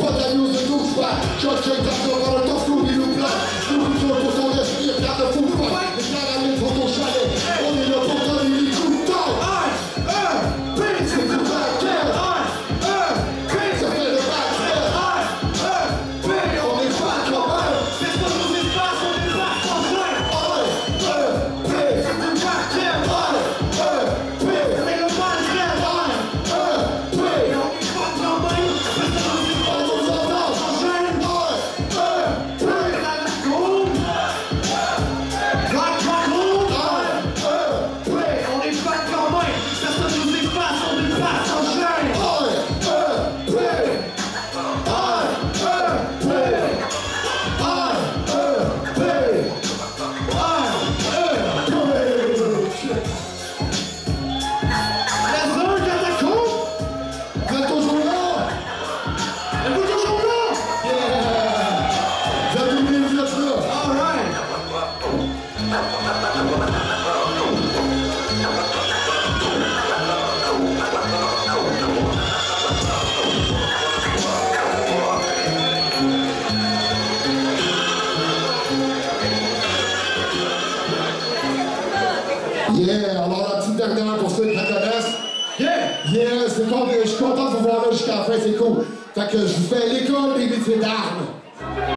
podem nos culpar, que hoje ainda não Yeah, alors la petite dernière pour ceux qui la connaissent. Yeah! Yeah, c'est cool, je suis content de vous voir là jusqu'à la fin, c'est cool. Fait que je vous fais l'école des métiers d'armes.